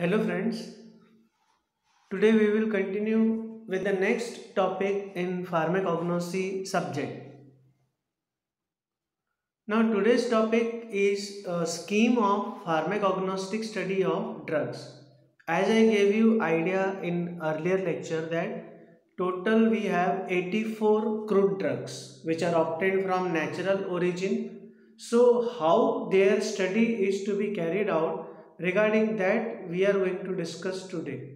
Hello friends. Today we will continue with the next topic in pharmacognosy subject. Now today's topic is a scheme of pharmacognostic study of drugs. As I gave you idea in earlier lecture that total we have 84 crude drugs which are obtained from natural origin. So how their study is to be carried out regarding that we are going to discuss today.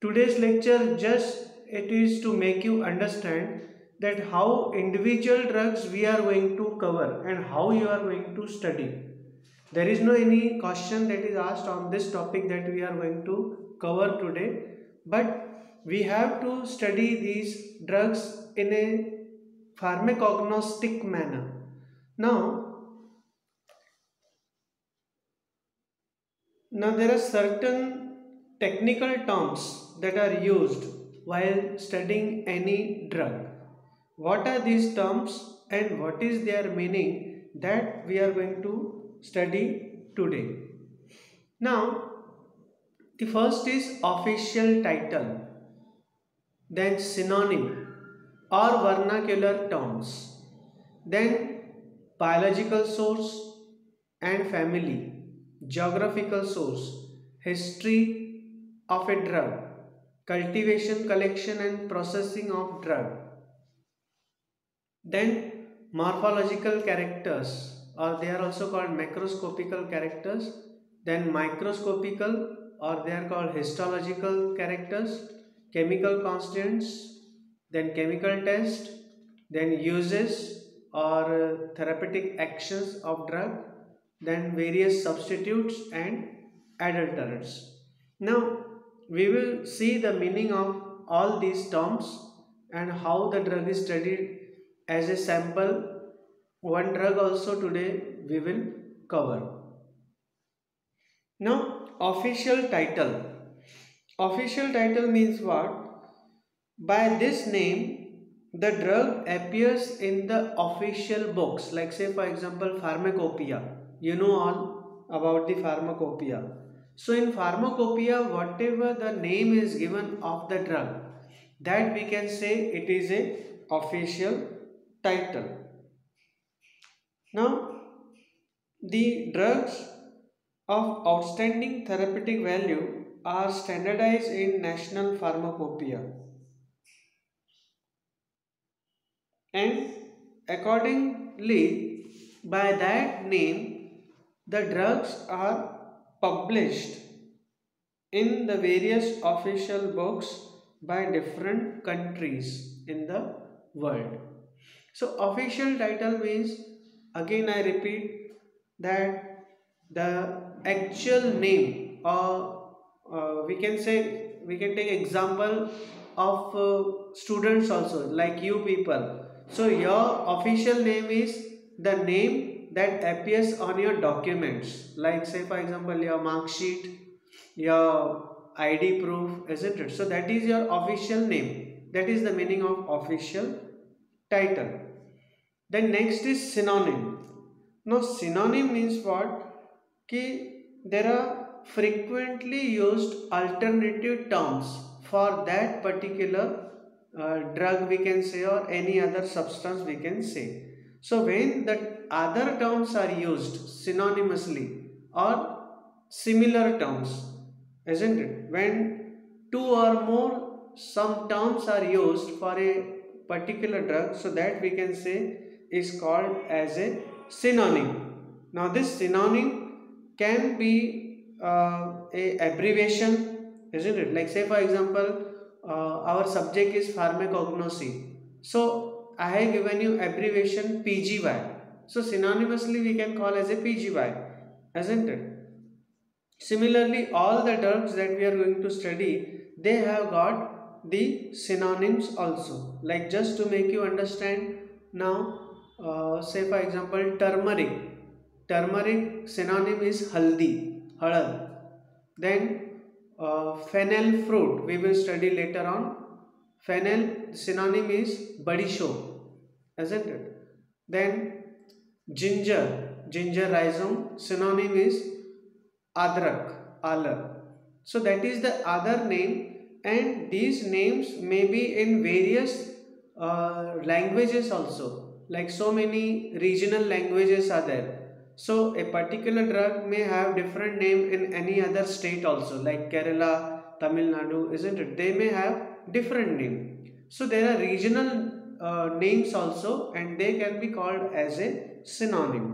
Today's lecture just it is to make you understand that how individual drugs we are going to cover and how you are going to study. There is no any question that is asked on this topic that we are going to cover today but we have to study these drugs in a pharmacognostic manner. Now Now there are certain technical terms that are used while studying any drug. What are these terms and what is their meaning that we are going to study today. Now the first is official title then synonym or vernacular terms then biological source and family geographical source, history of a drug, cultivation, collection and processing of drug. Then morphological characters or they are also called macroscopical characters. Then microscopical or they are called histological characters, chemical constants, then chemical test, then uses or uh, therapeutic actions of drug then various substitutes and adulterants. Now we will see the meaning of all these terms and how the drug is studied as a sample. One drug also today we will cover. Now official title. Official title means what? By this name the drug appears in the official books like say for example pharmacopoeia you know all about the pharmacopoeia. So in pharmacopoeia, whatever the name is given of the drug, that we can say it is a official title. Now, the drugs of outstanding therapeutic value are standardized in national pharmacopoeia. And accordingly, by that name, the drugs are published in the various official books by different countries in the world. So official title means again I repeat that the actual name or uh, we can say we can take example of uh, students also like you people. So your official name is the name that appears on your documents. Like say for example your mark sheet your id proof isn't it so that is your official name. That is the meaning of official title. Then next is synonym. Now synonym means what? Ki there are frequently used alternative terms for that particular uh, drug we can say or any other substance we can say. So when the other terms are used synonymously or similar terms, isn't it? When two or more some terms are used for a particular drug, so that we can say is called as a synonym. Now this synonym can be uh, a abbreviation, isn't it? Like say for example, uh, our subject is pharmacognosy. So I have given you abbreviation PGY. So synonymously we can call as a PGY, isn't it? Similarly, all the drugs that we are going to study, they have got the synonyms also. Like just to make you understand now, uh, say for example, turmeric. Turmeric synonym is haldi, halal. Then uh, fennel fruit, we will study later on. Fennel synonym is badisho isn't it? Then ginger, ginger rhizome, synonym is adrak, alar. So that is the other name and these names may be in various uh, languages also. Like so many regional languages are there. So a particular drug may have different name in any other state also like kerala tamil nadu isn't it? They may have different name. So there are regional uh, names also and they can be called as a synonym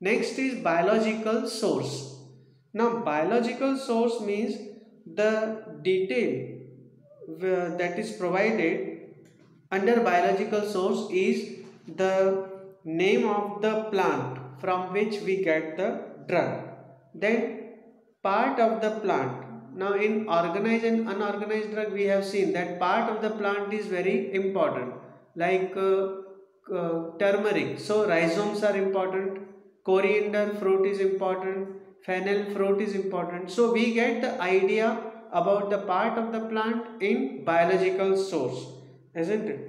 next is biological source now biological source means the detail that is provided under biological source is the name of the plant from which we get the drug. Then part of the plant. Now in organized and unorganized drug we have seen that part of the plant is very important like uh, turmeric. So rhizomes are important, coriander fruit is important, fennel fruit is important. So we get the idea about the part of the plant in biological source isn't it?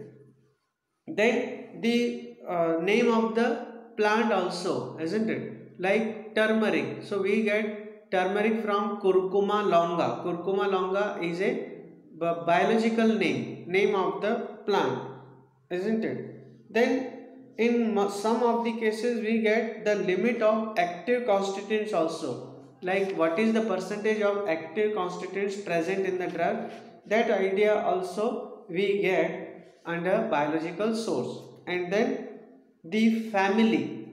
Then the uh, name of the plant also isn't it? Like turmeric. So we get turmeric from curcuma longa. Curcuma longa is a biological name name of the plant isn't it then in some of the cases we get the limit of active constituents also. Like what is the percentage of active constituents present in the drug? That idea also we get under biological source. And then the family.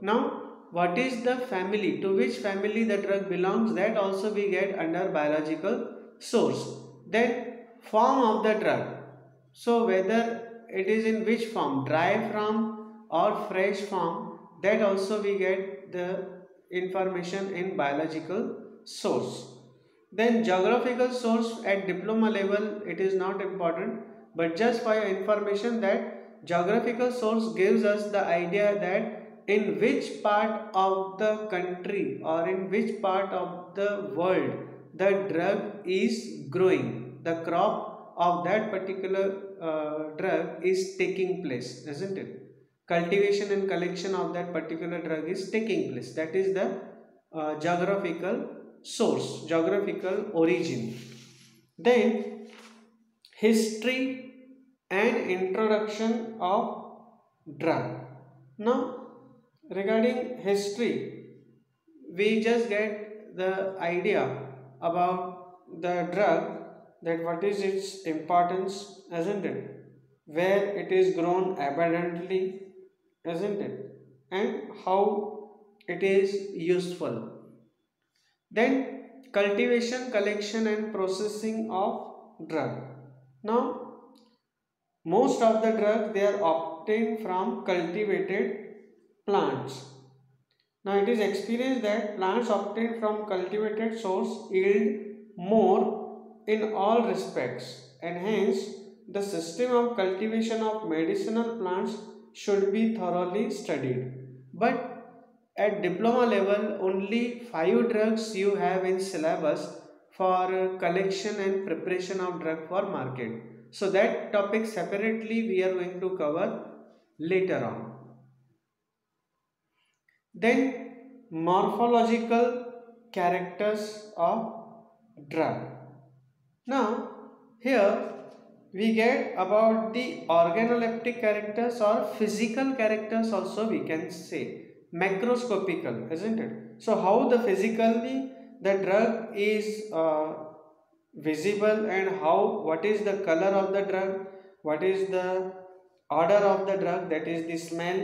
Now what is the family? To which family the drug belongs that also we get under biological source. Then form of the drug. So whether it is in which form dry form or fresh form that also we get the information in biological source. Then geographical source at diploma level it is not important but just for information that geographical source gives us the idea that in which part of the country or in which part of the world the drug is growing the crop of that particular uh, drug is taking place isn't it? Cultivation and collection of that particular drug is taking place. That is the uh, geographical source geographical origin. Then history and introduction of drug. Now regarding history we just get the idea about the drug that what is its importance isn't it where it is grown abundantly isn't it? And how it is useful. Then cultivation, collection and processing of drug. Now most of the drug they are obtained from cultivated plants. Now it is experienced that plants obtained from cultivated source yield more in all respects and hence the system of cultivation of medicinal plants should be thoroughly studied. But at diploma level, only 5 drugs you have in syllabus for collection and preparation of drug for market. So that topic separately we are going to cover later on. Then morphological characters of drug. Now here we get about the organoleptic characters or physical characters also we can say. Macroscopical isn't it? So how the physically the drug is uh, visible and how what is the color of the drug what is the odor of the drug that is the smell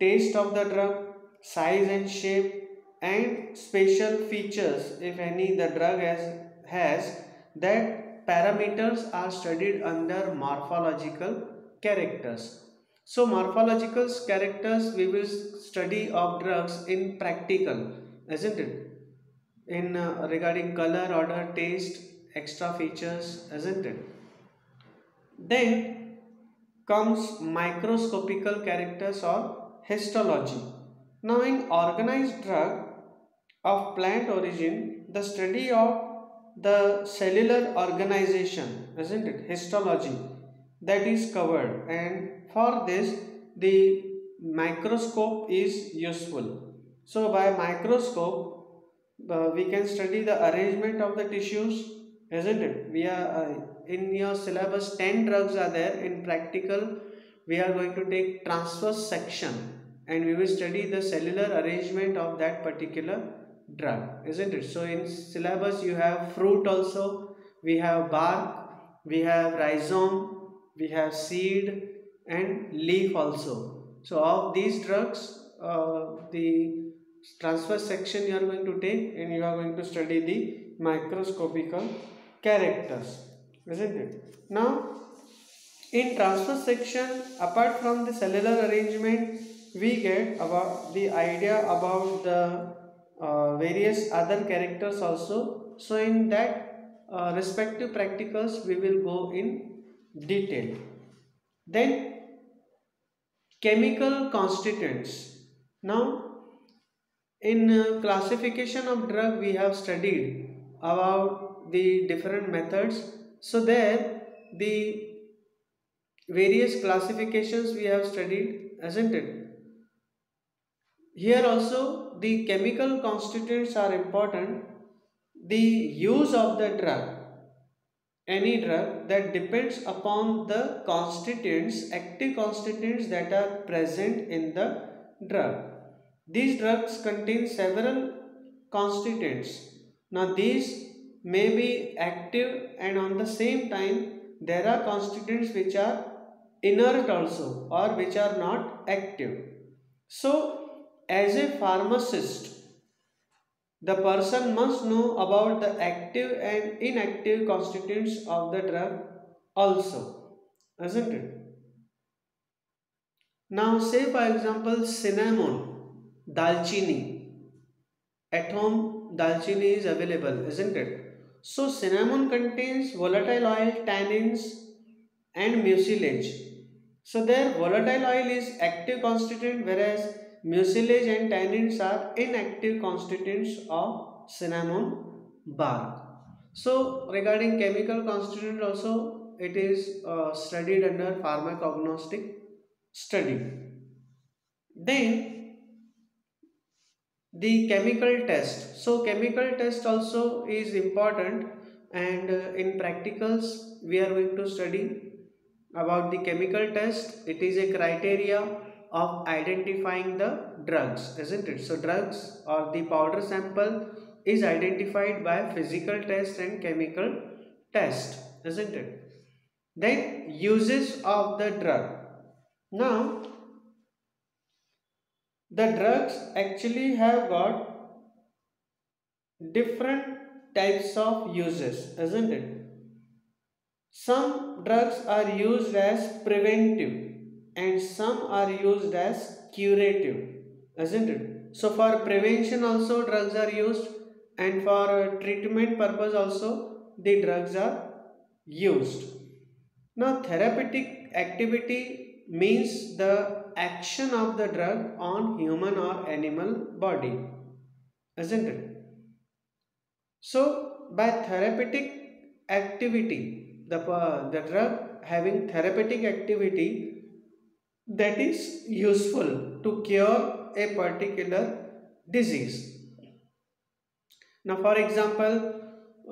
taste of the drug size and shape and special features if any the drug has has that parameters are studied under morphological characters. So morphological characters we will study of drugs in practical, isn't it? In uh, regarding color, odor, taste, extra features, isn't it? Then comes microscopical characters or histology. Now in organized drug of plant origin, the study of the cellular organization isn't it? Histology that is covered. And for this the microscope is useful. So by microscope uh, we can study the arrangement of the tissues isn't it? We are uh, in your syllabus 10 drugs are there. In practical we are going to take transverse section and we will study the cellular arrangement of that particular drug isn't it? So in syllabus you have fruit also. We have bark we have rhizome we have seed and leaf also. So of these drugs uh, the transverse section you are going to take and you are going to study the microscopical characters isn't it? Now in transverse section apart from the cellular arrangement we get about the idea about the uh, various other characters also. So in that uh, respective practicals we will go in detail. Then chemical constituents. Now in uh, classification of drug we have studied about the different methods. So there the various classifications we have studied isn't it? Here also the chemical constituents are important the use of the drug any drug that depends upon the constituents active constituents that are present in the drug these drugs contain several constituents. Now these may be active and on the same time there are constituents which are inert also or which are not active. So as a pharmacist the person must know about the active and inactive constituents of the drug also isn't it? Now say for example cinnamon dalchini. At home dalchini is available isn't it? So cinnamon contains volatile oil tannins and mucilage. So their volatile oil is active constituent whereas mucilage and tannins are inactive constituents of cinnamon bark. So regarding chemical constituent also it is uh, studied under pharmacognostic study. Then the chemical test. So chemical test also is important and uh, in practicals we are going to study about the chemical test. It is a criteria of identifying the drugs isn't it? So drugs or the powder sample is identified by physical test and chemical test isn't it? Then uses of the drug. Now the drugs actually have got different types of uses isn't it? Some drugs are used as preventive and some are used as curative isn't it? So for prevention also drugs are used and for treatment purpose also the drugs are used. Now therapeutic activity means the action of the drug on human or animal body isn't it? So by therapeutic activity the, uh, the drug having therapeutic activity that is useful to cure a particular disease now for example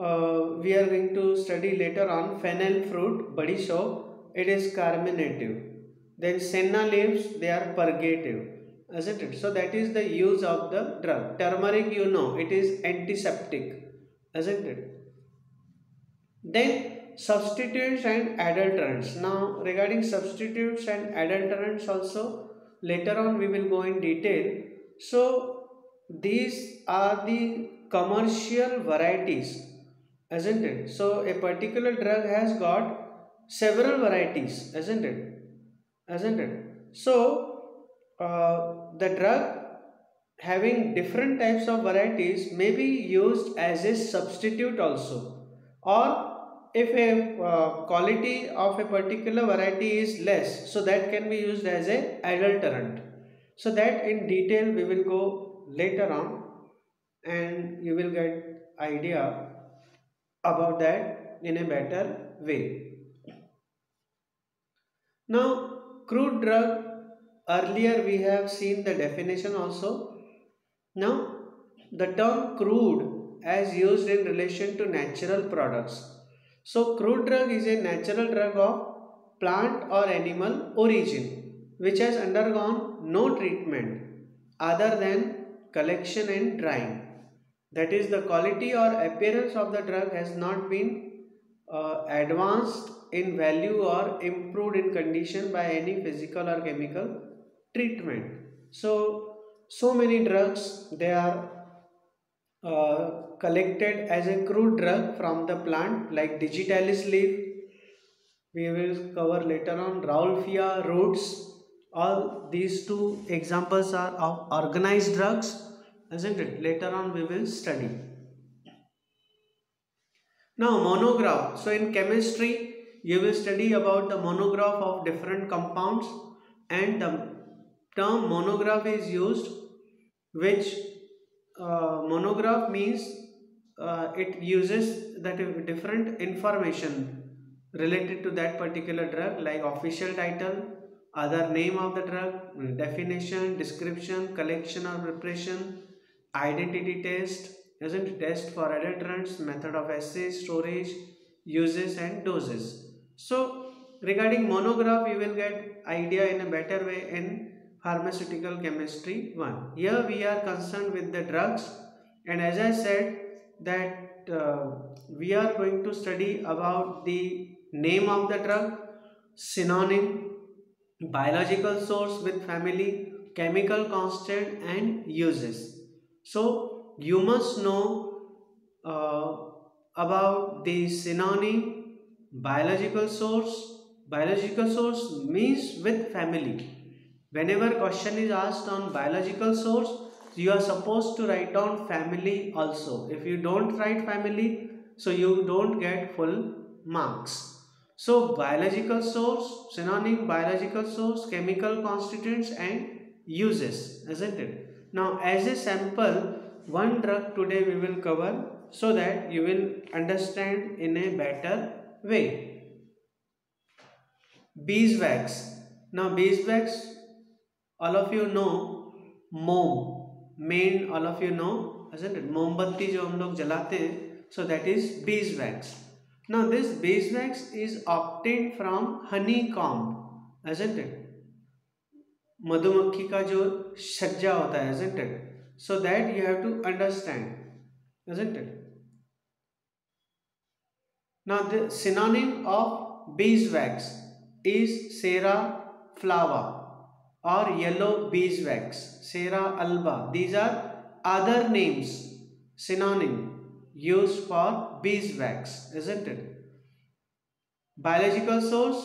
uh, we are going to study later on fennel fruit badi shop it is carminative then senna leaves, they are purgative, isn't it? So that is the use of the drug. Turmeric, you know, it is antiseptic, isn't it? Then substitutes and adulterants. Now regarding substitutes and adulterants also, later on we will go in detail. So these are the commercial varieties, isn't it? So a particular drug has got several varieties, isn't it? isn't it so uh, the drug having different types of varieties may be used as a substitute also or if a uh, quality of a particular variety is less so that can be used as a adulterant. So that in detail we will go later on and you will get idea about that in a better way. Now crude drug earlier we have seen the definition also. Now the term crude as used in relation to natural products. So crude drug is a natural drug of plant or animal origin which has undergone no treatment other than collection and drying. That is the quality or appearance of the drug has not been uh, advanced in value or improved in condition by any physical or chemical treatment. So, so many drugs they are uh, collected as a crude drug from the plant like digitalis leaf. We will cover later on Rauwolfia roots. All these two examples are of organized drugs, isn't it? Later on we will study. Now monograph. So in chemistry you will study about the monograph of different compounds and the term monograph is used which uh, monograph means uh, it uses that different information related to that particular drug like official title other name of the drug definition description collection or preparation identity test isn't test for adulterants method of assay storage uses and doses. So regarding monograph you will get idea in a better way in pharmaceutical chemistry 1. Here we are concerned with the drugs and as I said that uh, we are going to study about the name of the drug, synonym, biological source with family, chemical constant and uses. So you must know uh, about the synonym, biological source. Biological source means with family Whenever question is asked on biological source, you are supposed to write down family also. If you don't write family, so you don't get full marks. So biological source, synonym biological source, chemical constituents and uses, isn't it? Now as a sample, one drug today we will cover so that you will understand in a better way. Beeswax. Now beeswax all of you know मोम main all of you know मोमबत्ती जो हम लोग जलाते हैं so that is bees wax bees wax is obtained from honeycomb agent it मधुमक्खी का जो छज्जा होता है agent it so that you have to understand agent it now, the synonym of beeswax is sera flava. Or yellow beeswax, Cera alba. These are other names, synonym used for beeswax, isn't it? Biological source,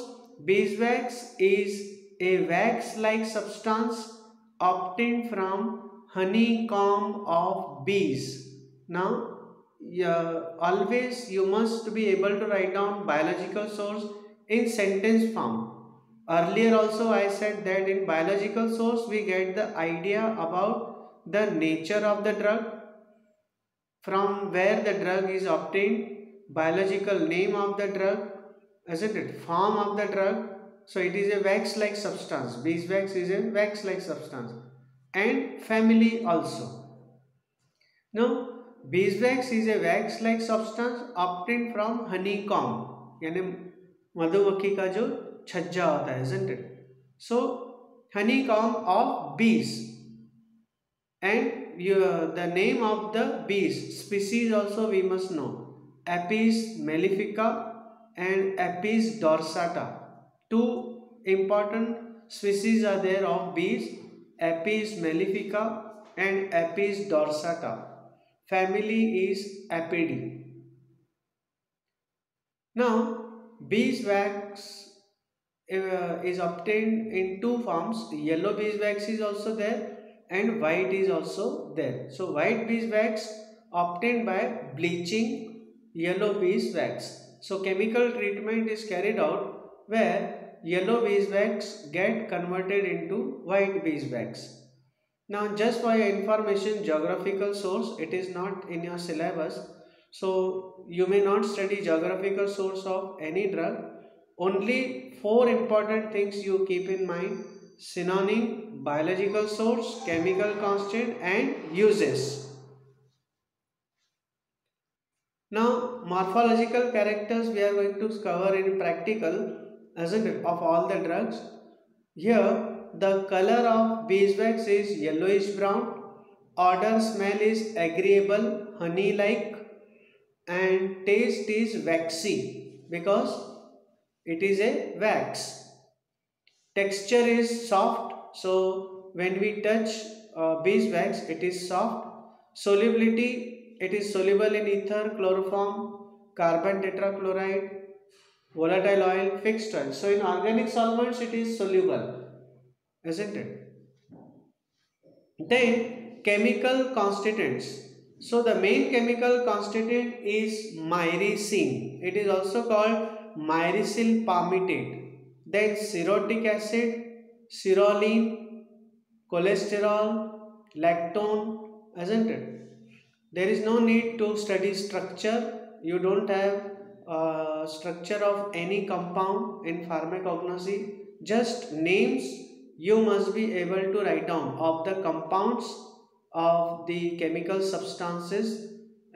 beeswax is a wax-like substance obtained from honeycomb of bees. Now, yeah, always you must be able to write down biological source in sentence form Earlier also I said that in biological source we get the idea about the nature of the drug, from where the drug is obtained, biological name of the drug, isn't it? Form of the drug. So it is a wax-like substance. Beeswax is a wax-like substance. And family also. Now, beeswax is a wax-like substance obtained from honeycomb. यानी मधुमक्खी का जो छज्जा होता है isn't it so honeycomb of bees and your, the name of the bees species also we must know apis mellifica and apis dorsata two important species are there of bees apis mellifica and apis dorsata family is apidae now beeswax uh, is obtained in two forms. Yellow beeswax is also there and white is also there. So white beeswax obtained by bleaching yellow beeswax. So chemical treatment is carried out where yellow beeswax get converted into white beeswax. Now just for your information geographical source it is not in your syllabus. So you may not study geographical source of any drug only four important things you keep in mind. Synonym biological source chemical constant and uses. Now morphological characters we are going to cover in practical isn't it of all the drugs. Here the color of beeswax is yellowish brown, odor smell is agreeable honey like and taste is waxy because it is a wax. Texture is soft so when we touch uh, beeswax it is soft. Solubility it is soluble in ether, chloroform, carbon tetrachloride, volatile oil, fixed oil. So in organic solvents it is soluble, isn't it? Then chemical constituents. So the main chemical constituent is myricin. It is also called myricyl palmitate. Then cerotic acid, cerolein, cholesterol, lactone, isn't it? there is no need to study structure you don't have uh, structure of any compound in pharmacognosy just names you must be able to write down of the compounds of the chemical substances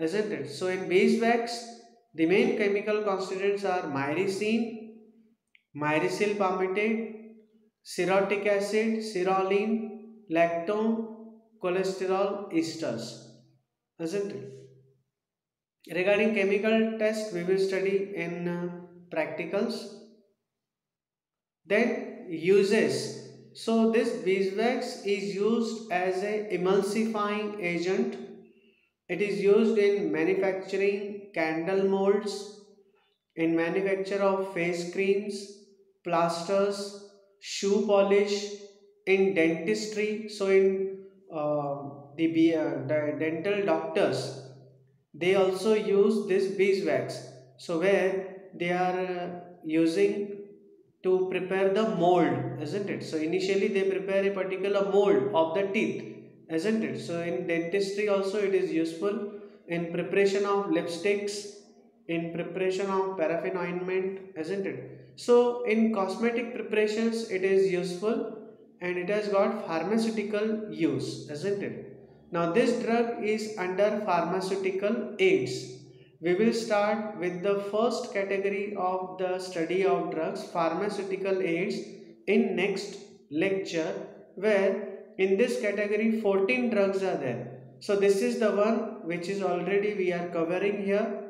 isn't it so in beeswax the main chemical constituents are myricin myricyl palmitate cerotic acid cerolein lactone cholesterol esters isn't it? Regarding chemical test, we will study in uh, practicals. Then uses. So this beeswax is used as a emulsifying agent. It is used in manufacturing candle molds, in manufacture of face creams, plasters, shoe polish, in dentistry. So in uh, the, the dental doctors they also use this beeswax. So where they are uh, using to prepare the mold isn't it? So initially they prepare a particular mold of the teeth isn't it? So in dentistry also it is useful in preparation of lipsticks in preparation of paraffin ointment isn't it so in cosmetic preparations it is useful and it has got pharmaceutical use isn't it now this drug is under pharmaceutical aids. We will start with the first category of the study of drugs, pharmaceutical aids in next lecture where in this category 14 drugs are there. So this is the one which is already we are covering here.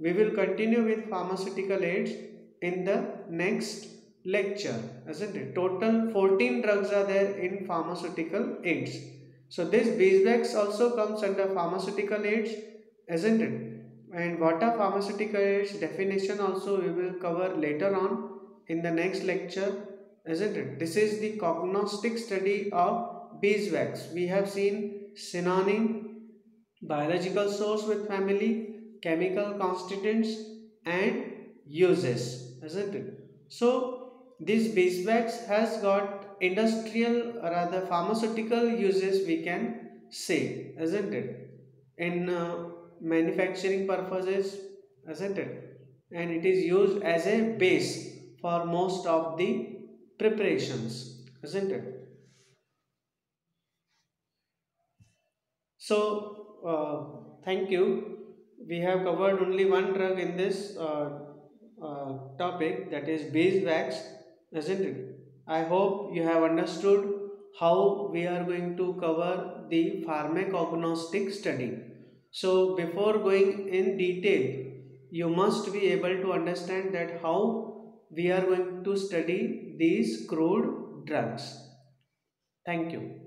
We will continue with pharmaceutical aids in the next lecture isn't it total 14 drugs are there in pharmaceutical aids so this beeswax also comes under pharmaceutical aids, isn't it? And what are pharmaceutical aids definition also we will cover later on in the next lecture, isn't it? This is the cognostic study of beeswax. We have seen synonym, biological source with family, chemical constituents and uses, isn't it? So this beeswax has got industrial or rather pharmaceutical uses we can say isn't it? In uh, manufacturing purposes isn't it? And it is used as a base for most of the preparations isn't it so uh, thank you we have covered only one drug in this uh, uh topic that is beeswax isn't it I hope you have understood how we are going to cover the pharmacognostic study. So before going in detail, you must be able to understand that how we are going to study these crude drugs. Thank you.